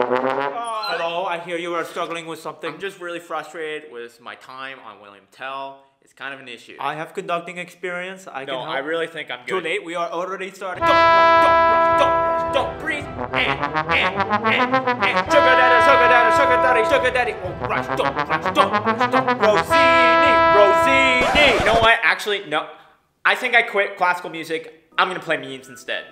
Hello. I hear you are struggling with something. I'm just really frustrated with my time on William Tell. It's kind of an issue. I have conducting experience. I no, can help. I really think I'm good. Too late. We are already starting. Don't rush, don't rush, don't rush, don't breathe. And, and, and, and. Sugar daddy, sugar daddy, sugar daddy, sugar daddy. Oh, don't rush, don't rush, don't rush, don't Rossini, Rossini. You know what? Actually, no. I think I quit classical music. I'm gonna play memes instead.